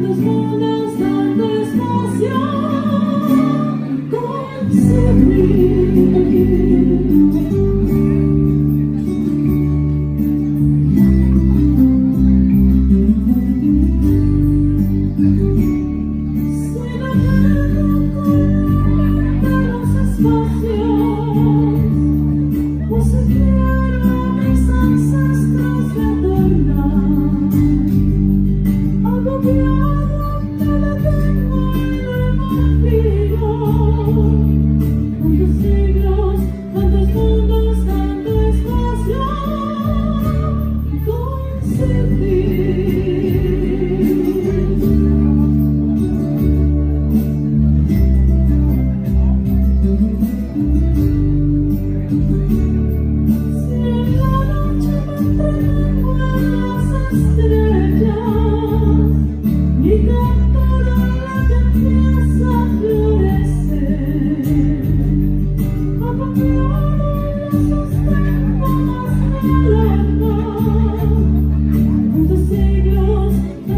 Thank you. yours.